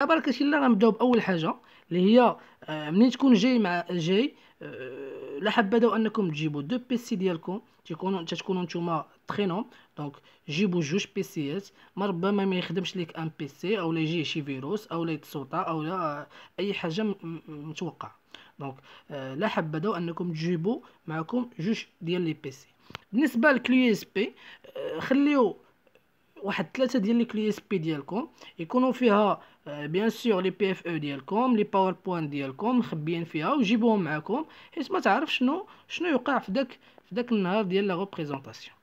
دابا كلشي لا غنبداو باول حاجة اللي هي آه، منين تكون جاي مع جاي آه، لا حبذا أنكم تجيبوا deux PC ديالكم تيكونوا تكونوا نتوما تخينهم donc جيبوا جوج بيسيات ما ربما ما يخدمش ليك un PC أو لا يجيه شي فيروس أو لا يتصوتا أو لا أي حاجة متوقعة. donc لا حبذا أنكم تجيبوا معكم جوج ديال les PC بالنسبة لل clés USB خليو واحد ثلاثة ديال les clés USB ديالكم يكونوا فيها bien sûr les PDF أو ديالكم les PowerPoint ديالكم مخبيين فيها وجيبوهم معكم حيت ما تعرف شنو شنو يوقع في داك في داك النهار ديال la représentation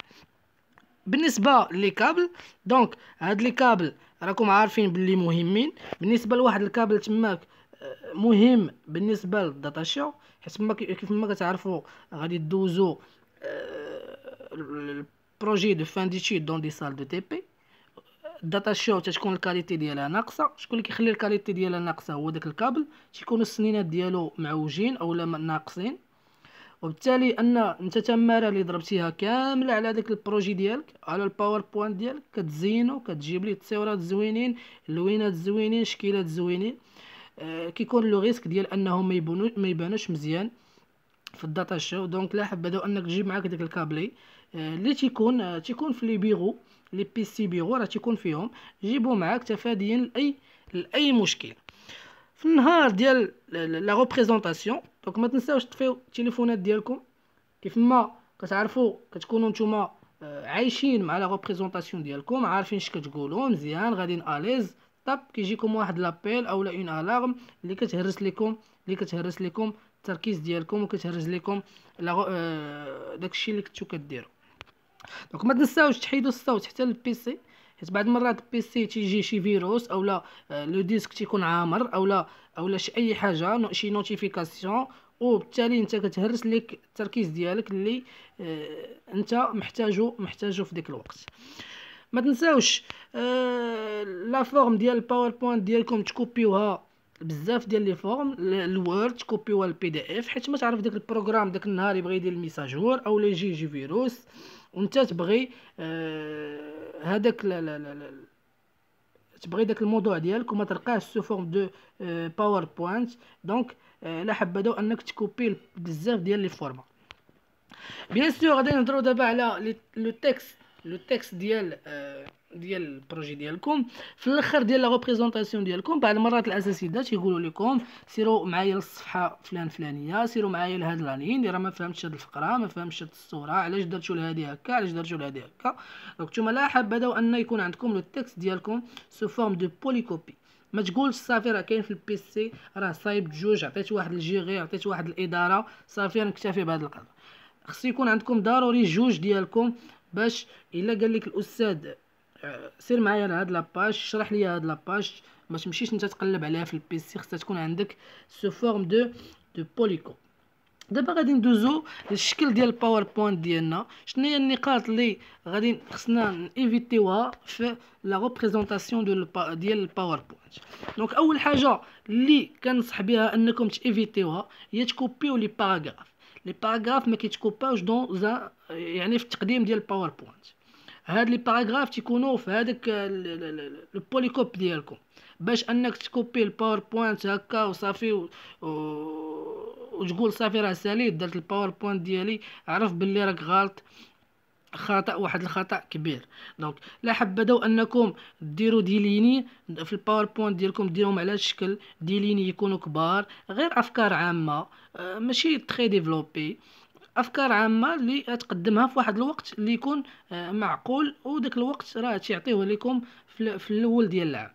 بالنسبة les câbles donc هاد les câbles راكم عارفين باللي مهمين. بالنسبة لواحد الكابل تماك آه، مهم بالنسبة لل data حيت كيف ما كتعرفوا غادي دوزو ال projet de fin d'études dans des salles de TP ال data show تتكون ال qualité ديالها ناقصة. شكون اللي كيخلي ال qualité ديالها ناقصة هو داك الكابل. تيكونوا السنينات ديالو معوجين اولا ناقصين. وبالتالي أن أنت تمارة اللي ضربتيها كاملة على داك ال projet ديالك على ال PowerPoint ديالك. كتزينو كتجيب لي التصويرات زوينين اللوينات زوينين شكيلات زوينين. آه كيكون le risque ديال أنهم ما يبانوش مزيان في ال data show. donc لا حبذا أنك تجيب معاك داك الكابلي. آه اللي تيكون آه تيكون في les bureaux. les PC bureau راه تيكون فيهم جيبو معاك تفاديا لأي لأي مشكل. في النهار ديال la représentation donc ما تنساوش تطفيو التليفونات ديالكم. كيف ما كتعرفوا كتكونوا نتوما آه، عايشين مع la représentation ديالكم عارفين اش كتقولوا مزيان غاديين à l'aise طاب كيجيكم واحد l'appel اولا une alarme اللي كتهرس لكم اللي كتهرس لكم التركيز ديالكم وكتهرس لكم آه، داكشي اللي كنتو كديروا donc ما تنساوش تحيدوا الصوت حتى لل PC حيت بعض المرات ال PC تيجي شي فيروس اولا آه، le disque تيكون عامر اولا اولا شي أي حاجة شي notification وبالتالي أنت كتهرس ليك التركيز ديالك اللي آه أنت محتاجو محتاجو في ديك الوقت. ما تنساوش آه la forme ديال ال PowerPoint ديالكم تكوبيوها بزاف ديال les formes ال Word تكوبيوها ال PDF حيت ما تعرف داك ال programme داك النهار يبغي يدير ال mise à jour أو يجي يجي فيروس. وانت تبغي آه هذاك لا لا لا تبغي داك الموضوع ديالك وما تلقاهش sous forme de PowerPoint donc لا حبذا انك تكوبي بزاف ديال les formats. bien sûr غادي نهضروا دابا على le texte le texte ديال آه ديال ال projet ديالكم. في الآخر ديال la représentation ديالكم بعض المرات الاساتذه تيقولوا لكم سيروا معايا للصفحة فلان فلانية سيروا معايا لهاد la ligne راه ما فهمتش هاد الفقرة ما فهمتش هاد الصورة علاش درتو لهادي هكا علاش درتو لهادي هكا. donc نتوما لا حبذا أن يكون عندكم le texte ديالكم sous forme de polycopie ما تقولش صافي راه كاين في ال PC راه صايب جوج عطيت واحد ال jury عطيت واحد الإدارة صافي نكتفي بهذا القدر خص يكون عندكم ضروري جوج ديالكم باش إلا قال لك الأستاذ سير معايا لهاد la page شرح لي هاد la page. ما تمشيش انت تقلب عليها في ال PC خصها تكون عندك sous forme de de polyco دابا غادي ندوزو للشكل ديال ال PowerPoint ديالنا. شنو هي النقاط اللي غادي خصنا ايفيتيوها في la représentation ديال ال PowerPoint donc أول حاجة اللي كنصح بها أنكم تيفيتيوها هي تكوبيو les paragraphes les paragraphes ما كيتكوباوش donc يعني في التقديم ديال ال PowerPoint هاد les paragraphes تيكونوا في هذاك ال polycopes ديالكم. باش انك تكوبي ال PowerPoint هكا وصافي و... و... وتقول صافي راه ساليت درت ال PowerPoint ديالي عرف باللي راك غلط. خطأ واحد الخطأ كبير. donc لا حبذا انكم ديروا des lignes في ال PowerPoint ديالكم ديروهم على الشكل. des lignes يكونوا كبار غير افكار عامة آه، ماشي très développés أفكار عامة اللي تقدمها في واحد الوقت اللي يكون آه، معقول وداك الوقت راه تيعطيه لكم في الأول ديال العام.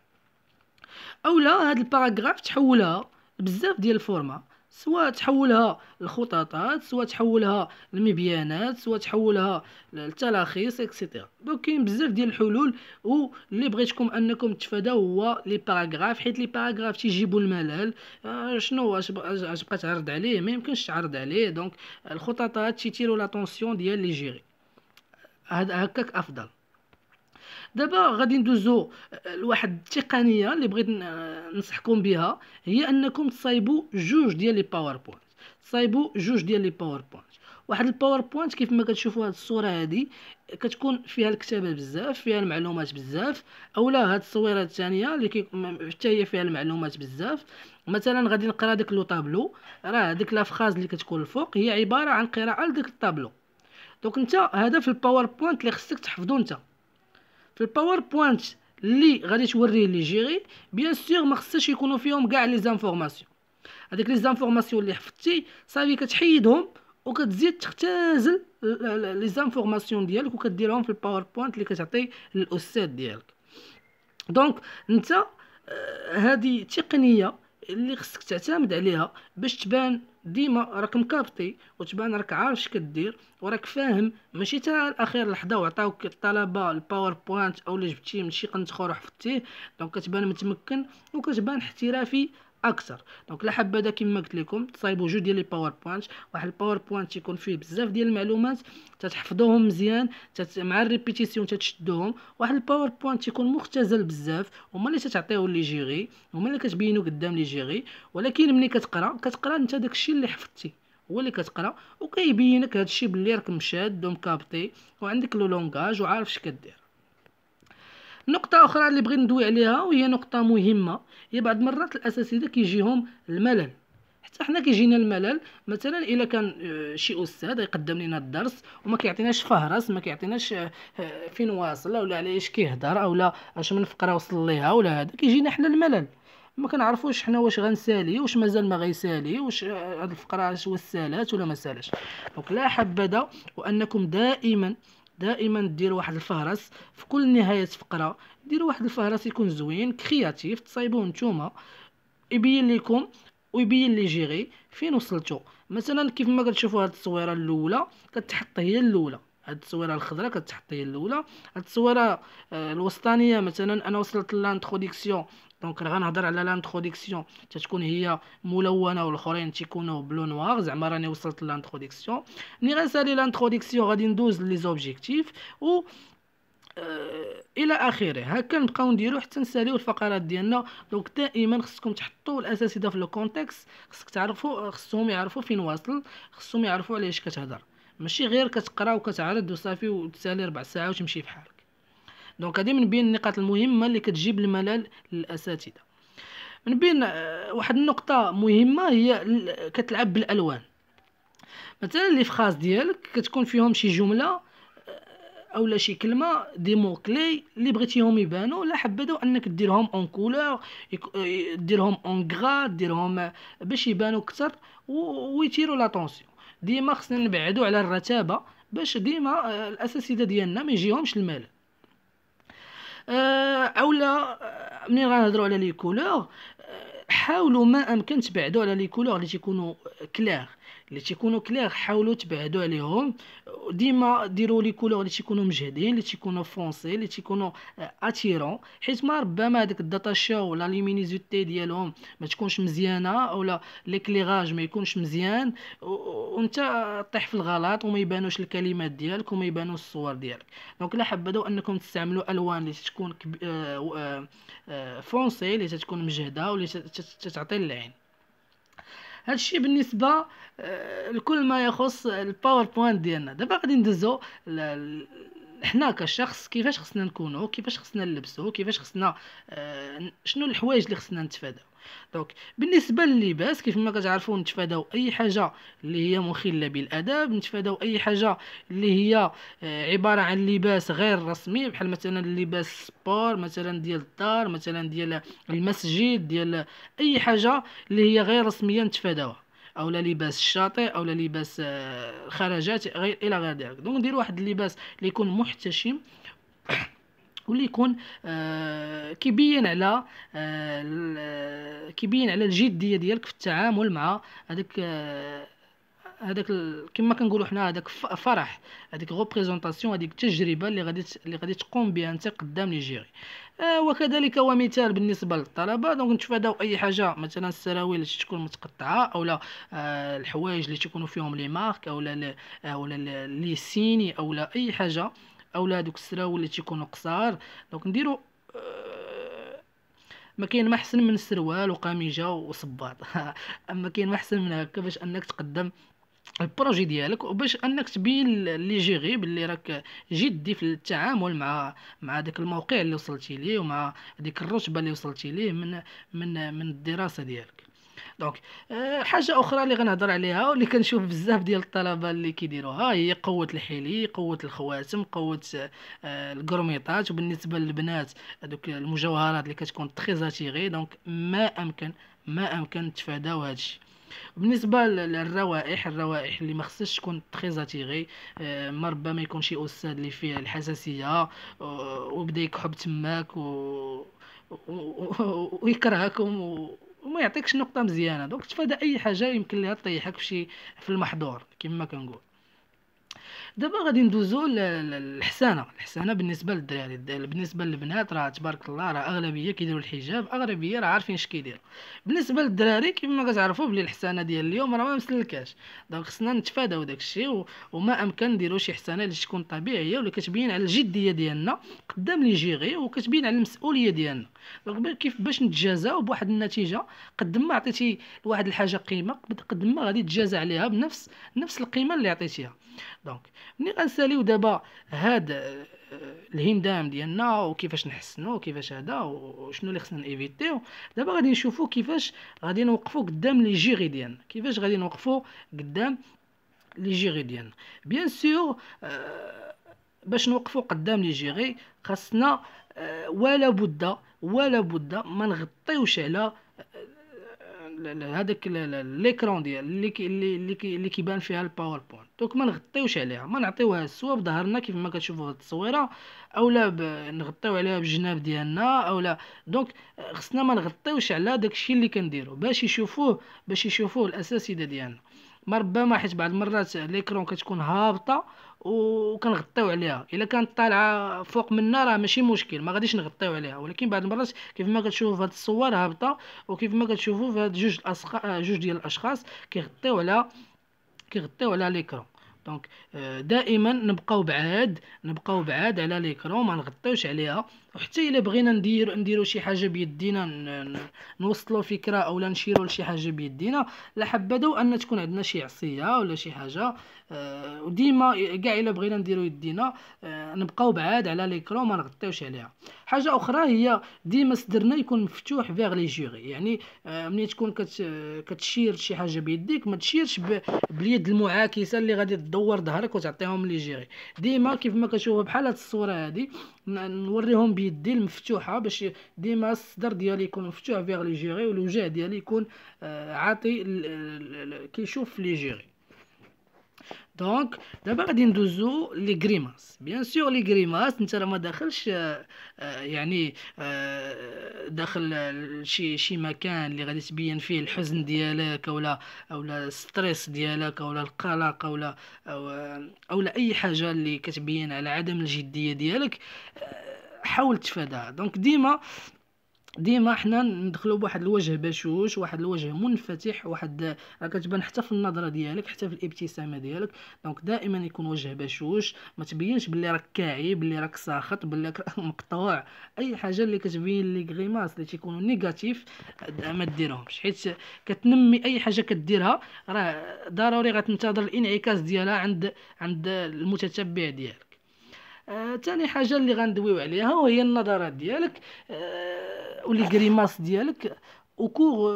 أولا هاد ال paragraphes تحولها بزاف ديال ال formats. سواء تحولها لمخططات سواء تحولها لمبيانات سواء تحولها للتلاخيص et cetera donc كاين بزاف ديال الحلول واللي بغيتكم أنكم تفاداو هو les paragraphes حيت les paragraphes تيجيبوا الملل. آه شنو اش بقى تعرض عليه؟ ما يمكنش تعرض عليه. donc المخططات تيتيروا l'attention ديال les jurys. هكاك أفضل. دابا غادي ندوزو لواحد التقنية اللي بغيت ننصحكم بها هي أنكم تصايبوا جوج ديال les PowerPoint تصايبوا جوج ديال les PowerPoint واحد ال PowerPoint كيف ما كتشوفوا هاد الصورة هادي كتكون فيها الكتابة بزاف فيها المعلومات بزاف أولا هاد التصويره الثانية اللي كي حتى هي فيها المعلومات بزاف. مثلا غادي نقرأ داك le tableau. راه ديك la phrase اللي كتكون الفوق هي عبارة عن قراءة لديك ال tableau. donc انت هذا في ال PowerPoint اللي خصك تحفظو انت في ال PowerPoint اللي غادي توريه les jurys bien sûr ما خصهاش يكونوا فيهم كاع les informations هذيك les informations اللي حفظتي صافي كتحيدهم وكتزيد تختزل les informations ديالك وكديرهم في ال PowerPoint اللي كتعطي للأستاذ ديالك. donc انت هذه تقنية اللي خصك تعتمد عليها باش تبان ديما راك م capté وتبان راك عارف اش كدير وراك فاهم ماشي تا الأخير لحظة وعطاوك الطلبة ال PowerPoint أو اللي جبتيه من شي قنت اخر وحفظتيه donc كتبان متمكن وكتبان احترافي أكثر. Donc لا حبذا كما قلت لكم تصايبوا جوج ديال les PowerPoint واحد ال PowerPoint يكون فيه بزاف ديال المعلومات تتحفظوهم مزيان تت... مع ال répétition تتشدوهم. واحد ال PowerPoint يكون مختزل بزاف هما اللي تتعطيو les jurys هما اللي كتبينو قدام les jurys. ولكن ملي كتقرا كتقرا انت داكشي اللي حفظتي. هو اللي كتقرا وكيبينك هادشي بلي راك مشاد وم capté وعندك le langage وعارف اش كدير. نقطة أخرى اللي بغيت ندوي عليها وهي نقطة مهمة. هي بعض المرات الأساتذة كيجيهم الملل. حتى حنا كيجينا الملل مثلا إلا كان آه، شي أستاذ يقدم لنا الدرس وما كيعطيناش فهرس ما كيعطيناش آه، فين واصل ولا على إيش كيهضر اولا أش من فقرة وصل ليها ولا هذا. كيجينا حنا الملل. ما كنعرفوش حنا واش غنسالي واش مازال ما غيسالي واش آه، هاد الفقرة واش سالات ولا ما سالش. donc لا حبذا وأنكم دائما دائما ديروا واحد الفهرس في كل نهاية فقرة ديروا واحد الفهرس يكون زوين créatif تصايبوه نتوما يبين لكم ويبين les jurys فين وصلتوا مثلا كيف ما كتشوفوا هاد التصويرة الأولى كتحط هي الأولى. هاد التصويرة الخضراء كتحط هي الأولى. هاد التصويرة آه، الوسطانية مثلا أنا وصلت ل l'introduction donc غنهضر على l'introduction تتكون هي ملونه والاخرين تيكونوا plus noir زعما راني وصلت ل l'introduction ملي غنسالي l'introduction غادي ندوز les objectifs و إلى اخره هكا نبقاو نديرو حتى نساليو الفقرات ديالنا donc دائما خصكم تحطوا الاساتذه في le contexte خصك تعرفوا خصهم يعرفوا فين واصل خصهم يعرفوا على إيش كتهضر ماشي غير كتقرا وكتعرض وصافي وتسالي ربع ساعه وتمشي بحالك donc هذه من بين النقاط المهمة اللي كتجيب الملل للأساتذة. من بين آه، واحد النقطة مهمة هي كتلعب بالألوان. مثلا في خاص ديالك كتكون فيهم شي جملة آه، أولا شي كلمة des mots clés اللي بغيتيهم يبانوا لا حبذا أنك ديرهم en couleur ديرهم en gras ديرهم باش يبانوا أكثر ويثيروا l'attention ديما خصنا نبعدوا على الرتابة باش ديما آه، الأساتذة ديالنا ما يجيهمش الملل. آه، اولا آه، ملي غنهضروا على les couleurs آه، حاولوا ما امكن تبعدوا على les couleurs اللي تيكونوا claires اللي تيكونوا claires حاولوا تبعدوا عليهم ديما ديروا les couleurs اللي تيكونوا مجهدين اللي تيكونوا foncés اللي تيكونوا attirants حيت ما ربما داك ال data show ولا luminosité ديالهم ما تكونش مزيانه اولا l'éclairage ما يكونش مزيان وانت طيح في الغلط وما يبانوش الكلمات ديالك وما يبانوش الصور ديالك donc لا حبذا انكم تستعملوا الوان اللي تكون foncés اللي تكون مجهده واللي تتعطي للعين هادشي بالنسبة آه، لكل ما يخص ال PowerPoint ديالنا. دابا غادي ندوزو حنا كشخص كيفاش خصنا نكونوا كيفاش خصنا نلبسوا كيفاش خصنا آه، شنو الحوايج اللي خصنا نتفاداو. donc بالنسبة لللباس كيف ما كتعرفوا نتفاداو أي حاجة اللي هي مخلة بالاداب نتفاداو أي حاجة اللي هي آه، عبارة عن لباس غير رسمي بحال مثلا اللباس sport مثلا ديال الدار مثلا ديال المسجد ديال أي حاجة اللي هي غير رسمية نتفاداوها. أو لا لباس الشاطئ أو لا لباس آه، غير إلى غير ذلك. donc ندير واحد اللباس اللي يكون محتشم واللي يكون آه كيبين على آه كيبين على الجدية ديالك في التعامل مع هذاك آه هذاك كما كنقولوا حنا هذاك فرح هذيك représentation هذيك التجربه اللي غادي اللي غادي تقوم بها أنت قدام les jurys آه وكذلك ومثال بالنسبة للطلبة. donc نتفاداو أي حاجة مثلا السراويل تكون متقطعة اولا آه الحوايج اللي تكونوا فيهم les marques اولا اولا les signés اولا أي حاجة اولا دوك السراول اللي تيكونوا قصار. donc نديرو آه، ما كاين ما أحسن من السروال وقميجة وصباط. أما كاين ما أحسن من هكا باش أنك تقدم ال projet ديالك وباش أنك تبين les jurys باللي راك جدي في التعامل مع مع داك الموقع اللي وصلتي ليه ومع ديك الرتبة اللي وصلتي ليه من من من الدراسة ديالك. donc أه حاجة أخرى اللي غنهضر عليها واللي كنشوف بزاف ديال الطلبة اللي كيديروها هي قوة الحلي قوة الخواتم قوة أه القرميطات وبالنسبة للبنات دوك المجوهرات اللي كتكون très donc ما أمكن ما أمكن نتفاداو هادشي. بالنسبة للروائح الروائح اللي ما خصهاش تكون très attirées أه ما ربما يكون شي أستاذ اللي فيه الحساسية أه وبدا يكحب تماك و ويكرهكم و... وما يعطيكش نقطة مزيانة. دونك تفادى أي حاجة يمكن لها تطيحك في في المحظور كما كنقول. دابا غادي ندوزو للحسانة. الحسانة بالنسبة للدراري. بالنسبة للبنات راه تبارك الله راه أغلبية كيديروا الحجاب أغلبية راه عارفين اش كيديروا. بالنسبة للدراري كما كتعرفوا بلي الحسانة ديال اليوم راه ما مسلكاش donc خصنا نتفاداو داكشي. وما أمكن نديرو شي حسانة اللي تكون طبيعية ولا كتبين على الجدية ديالنا قدام les jurys وكتبين على المسؤولية ديالنا. donc كيف باش نتجازاو بواحد النتيجة قد ما عطيتي لواحد الحاجة قيمة قد ما غادي تجازى عليها بنفس نفس القيمة اللي عطيتيها. donc ملي غنساليو دابا هاد آه، الهندام ديالنا وكيفاش نحسنو وكيفاش هذا وشنو اللي خصنا ايفيتيو دابا غادي نشوفو كيفاش غادي نوقفو قدام les jurys ديالنا. كيفاش غادي نوقفو قدام les jurys ديالنا. bien sûr آه، باش نوقفو قدام les jurys خاصنا آه، ولا بد ولا بد ما نغطيوش على هذاك l'écran ديال اللي اللي اللي كيبان فيها ال PowerPoint donc ما نغطيوش عليها ما نعطيوها السوا بظهرنا كيف ما كتشوفوا هاد التصويرة اولا نغطيو عليها بالجناب ديالنا اولا donc خصنا ما نغطيوش على داكشي اللي كنديرو باش يشوفوه باش يشوفوه الاساتذه ديالنا. ما ربما حيت بعض المرات l'écran كتكون هابطة وكنغطيو عليها. إلا كانت طالعة فوق منا راه ماشي مشكل ما غاديش نغطيو عليها. ولكن بعض المرات كيف ما كتشوفوا في هاد الصور هابطة وكيف ما كتشوفوا في هاد جوج الأسخ... جوج ديال الأشخاص كيغطيو على كيغطيو على l'écran. donc euh, دائما نبقاو بعاد نبقاو بعاد على l'écran ما نغطيوش عليها. وحتى إلا بغينا ندير نديرو شي حاجة بيدينا نوصلوا فكرة اولا نشيروا لشي حاجة بيدينا لا حبذا أن تكون عندنا شي عصية ولا شي حاجة. آه وديما كاع إلا بغينا نديرو يدينا آه نبقاو بعاد على l'écran ما نغطيوش عليها. حاجة أخرى هي ديما صدرنا يكون مفتوح vers les jurys يعني آه ملي تكون كت كتشير شي حاجة بيديك ما تشيرش باليد المعاكسة اللي غادي تدور ظهرك وتعطيهم les jurys ديما كيف ما كتشوفوا بحال هاد الصورة هذه نوريهم بيدي المفتوحه باش ديما الصدر ديالي يكون مفتوح vers les jurys والوجه ديالي يكون آه عاطي كيشوف les jurys. donc دابا غادي ندوزو les grimaces bien sûr les grimaces انت راه ما داخلش آه يعني آه داخل شي شي مكان اللي غادي تبين فيه الحزن ديالك اولا اولا stress ديالك اولا القلق اولا أو اولا أي حاجة اللي كتبين على عدم الجدية ديالك. حاول تفاداها donc ديما ديما حنا ندخلو بواحد الوجه بشوش واحد الوجه منفتح واحد راه كتبان حتى في النظرة ديالك حتى في الابتسامة ديالك. donc دائما يكون وجه بشوش ما تبينش بلي راك كاعي بلي راك ساخط بلي راك مقطوع. أي حاجة اللي كتبين les grimaces اللي تيكونوا négatives ما ديرهمش. حيت كتنمي أي حاجة كديرها راه ضروري غتنتظر الانعكاس ديالها عند عند المتتبع ديالك. ثاني آه حاجة اللي غندويو عليها وهي النظرات ديالك آه و les grimaces ديالك au cours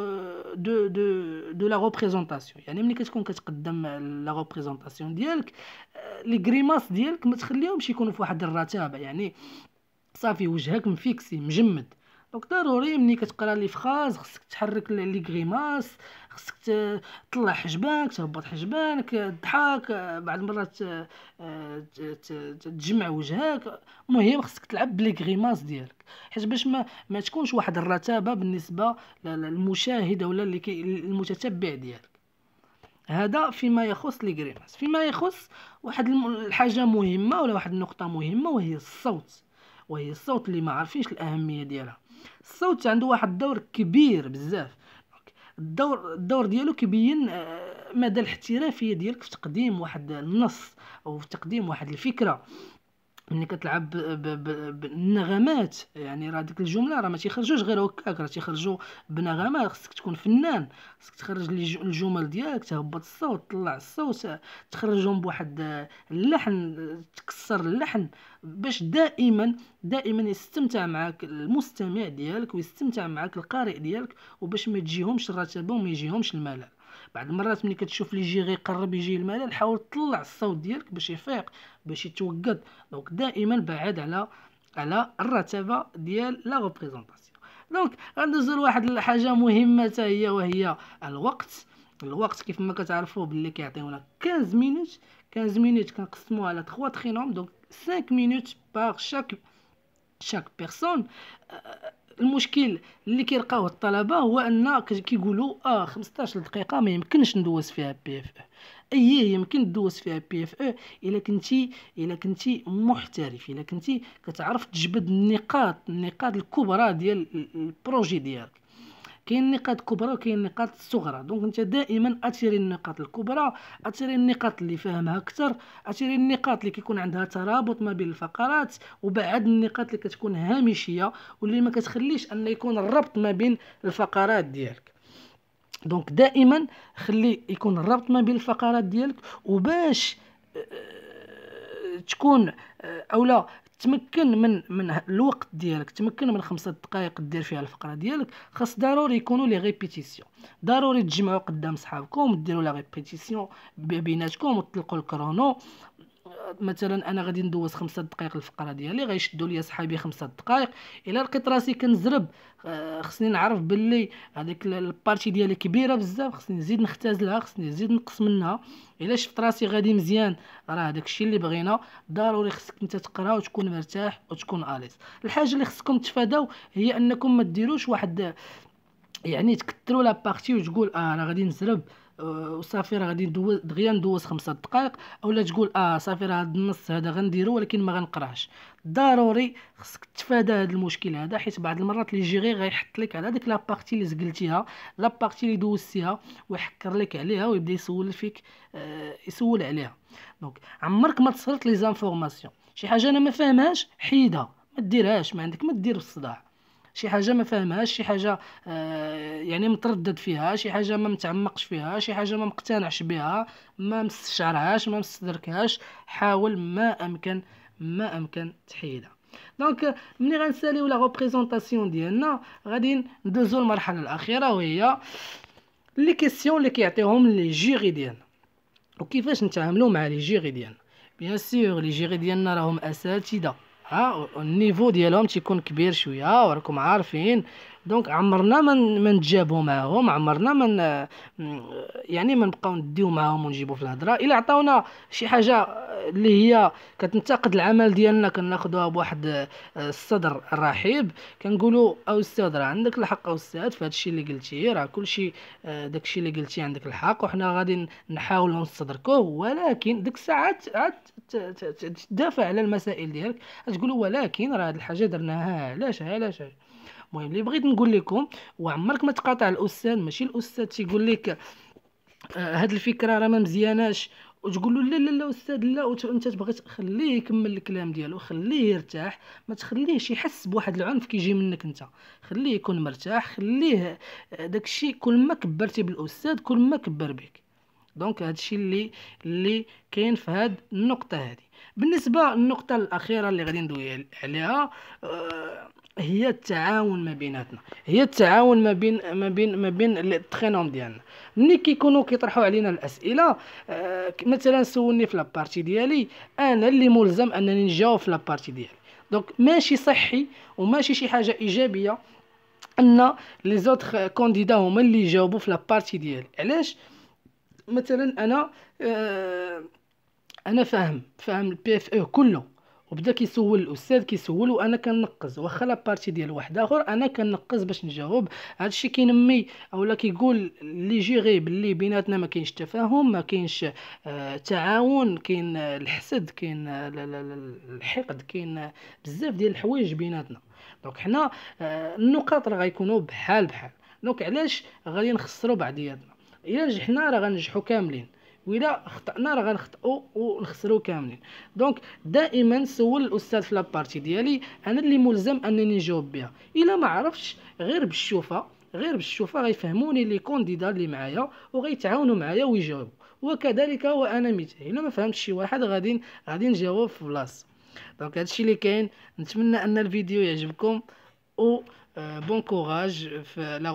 de de de la représentation يعني ملي كتكون كتقدم la représentation ديالك آه les grimaces ديالك ما تخليهمش يكونوا في واحد الرتابة. يعني صافي وجهك مفيكسي مجمد. donc ضروري ملي كتقرا les phrases خصك تحرك les grimaces خصك تطلع حجبانك تهبط حجبانك تضحك بعض المرات تجمع وجهك. المهم خصك تلعب ب les grimaces ديالك. حيت باش ما ما تكونش واحد الرتابة بالنسبة للمشاهد ولا المتتبع ديالك. هذا فيما يخص les grimaces فيما يخص واحد الحاجة مهمة ولا واحد النقطة مهمة وهي الصوت. وهي الصوت اللي ما عارفينش الأهمية ديالها. الصوت عنده واحد الدور كبير بزاف. الدور الدور ديالو كيبين آه، مدى الاحترافية ديالك في تقديم واحد النص أو في تقديم واحد الفكرة. ملي كتلعب بالنغمات يعني راه ديك الجملة راه ما تيخرجوش غير هكاك راه تيخرجوا بنغمات. خصك تكون فنان خصك تخرج الجمل ديالك تهبط الصوت طلع الصوت تخرجهم بواحد اللحن تكسر اللحن باش دائما دائما يستمتع معك المستمع ديالك ويستمتع معك القارئ ديالك وباش ما تجيهمش الرتابة وما يجيهمش الملل. بعض المرات ملي كتشوف اللي يجي غيقرب يجي الملل حاول تطلع الصوت ديالك باش يفيق باش يتوقد. donc دائما بعد على على الرتابة ديال la représentation donc غندوزو لواحد الحاجة مهمة حتى هي وهي الوقت. الوقت كيف ما كتعرفوا باللي كيعطيونا 15 minutes. 15 minutes كنقسموها على 3 trinômes donc 5 minutes par chaque chaque personne المشكل اللي كيلقاوه الطلبة هو أن كيقولوا آه 15 دقيقة ما يمكنش ندوز فيها PFE يمكن تدوز فيها PFE إلا كنتي إلا كنتي محترف إلا كنتي كتعرف تجبد النقاط النقاط الكبرى ديال ال projet ديالك. كاين نقاط كبرى وكاين نقاط صغرى donc انت دائما attirer النقاط الكبرى attirer النقاط اللي فاهمها أكثر attirer النقاط اللي كيكون عندها ترابط ما بين الفقرات وبعد النقاط اللي كتكون هامشية واللي ما كتخليش أن يكون الربط ما بين الفقرات ديالك. donc دائما خلي يكون الربط ما بين الفقرات ديالك وباش آه، تكون آه، اولا تمكن من من الوقت ديالك تمكن من خمسة دقائق دير فيها الفقرة ديالك خاص ضروري يكونوا les répétitions ضروري تجمعوا قدام صحابكم ديروا la répétition بيناتكم وتطلقوا ال chrono. مثلا أنا غادي ندوز خمسة دقائق الفقره ديالي غيشدوا لي صحابي خمسة دقائق إلا لقيت راسي كنزرب آه، خصني نعرف باللي هذيك ال partie ديالي كبيرة بزاف خصني نزيد نختزلها خصني نزيد نقص منها. إلا شفت راسي غادي مزيان راه داكشي اللي بغينا. ضروري خصك أنت تقرا وتكون مرتاح وتكون à l'aise الحاجة اللي خصكم تفاداو هي أنكم ما ديروش واحد يعني تكثروا la partie وتقول آه راه غادي نزرب. وصافي راه غادي ندوز دغيا ندوز خمسة دقائق. أولا تقول آه صافي راه هاد النص هذا غنديرو ولكن ما غنقراهش. ضروري خصك تفادى هذا المشكل هذا حيت بعض المرات le jury غيحط لك على ديك la partie اللي زقلتيها la partie اللي دوزتيها ويحكر لك عليها ويبدا يسول فيك آه يسول عليها. donc عمرك ما تصرت les informations. شي حاجة أنا ما فاهمهاش حيدها. ما ديرهاش ما عندك ما دير الصداع. شي حاجة ما فاهمهاش شي حاجة آه يعني متردد فيها شي حاجة ما متعمقش فيها شي حاجة ما مقتنعش بها ما مستشعرهاش ما مستدركهاش حاول ما أمكن ما أمكن تحيدها. donc ملي غنساليو la représentation ديالنا غادي ندوزو المرحله الأخيرة وهي les questions اللي كيعطيهم le jury ديالنا. وكيفاش نتعاملوا مع le jury ديالنا؟ bien sûr le jury ديالنا راهم أساتذة. ها ال niveau ديالهم تيكون كبير شوية وراكم عارفين donc عمرنا ما من نتجابوا معاهم عمرنا ما يعني ما نبقاو نديو معاهم ونجيبو في الهضرة. إلا عطاونا شي حاجة اللي هي كتنتقد العمل ديالنا كناخذوها بواحد آه، الصدر رحيب كنقولوا أستاذ راه عندك الحق أستاذ في هادشي اللي قلتي راه كلشي آه، داكشي اللي قلتي عندك الحق وحنا غادي نحاولوا نستدركوه ولكن ديك الساعات عاد تدافع على المسائل ديالك تقولوا ولكن راه هاد الحاجة درناها علاش علاش؟ المهم اللي بغيت نقول لكم وعمرك ما تقاطع الأستاذ ماشي الأستاذ تيقول لك آه هاد الفكرة راه ما مزياناش. وتقول له لا لا لا أستاذ لا وانت تبغي تخليه يكمل الكلام ديالو خليه يرتاح. ما تخليهش يحس بواحد العنف كيجي منك أنت. خليه يكون مرتاح خليه آه، داكشي كل ما كبرتي بالأستاذ كل ما كبر بك. donc هادشي اللي اللي كاين في هاد النقطة هذه بالنسبة للنقطة الأخيرة اللي غادي ندوي عليها آه هي التعاون ما بيناتنا هي التعاون ما بين ما بين ما بين ال trinôme ديالنا. ملي كيكونوا كيطرحوا علينا الأسئلة آه مثلا سولني في la partie ديالي أنا اللي ملزم أنني نجاوب في la partie ديالي. donc ماشي صحي وماشي شي حاجة إيجابية أن les autres candidats هما اللي يجاوبوا في la partie ديالي. علاش؟ مثلا أنا آه أنا فاهم فاهم ال PFE كله. وبدا كيسول الأستاذ كيسول وأنا كنقز. واخا la partie ديال واحد آخر أنا كنقز باش نجاوب هادشي كينمي. أولا كيقول le jury باللي بيناتنا ما كاينش تفاهم ما كاينش آه تعاون كاين الحسد كاين الحقد كاين بزاف ديال الحوايج بيناتنا. donc حنا آه النقاط راه غيكونوا بحال بحال. donc علاش غادي نخسروا بعضياتنا؟ إلا نجحنا راه غنجحوا كاملين. وإلا خطأنا راه غنخطئو ونخسرو كاملين. donc دائما سول الأستاذ في la partie ديالي أنا اللي ملزم أنني نجاوب بها. إلا ما عرفتش غير بالشوفة غير بالشوفة غيفهموني les candidats اللي معايا وغيتعاونوا معايا ويجاوبوا. وكذلك وأنا مثالي إلا ما فهمتش شي واحد غادي غادي نجاوب في بلاصه donc هادشي اللي كاين نتمنى أن الفيديو يعجبكم و bon courage في la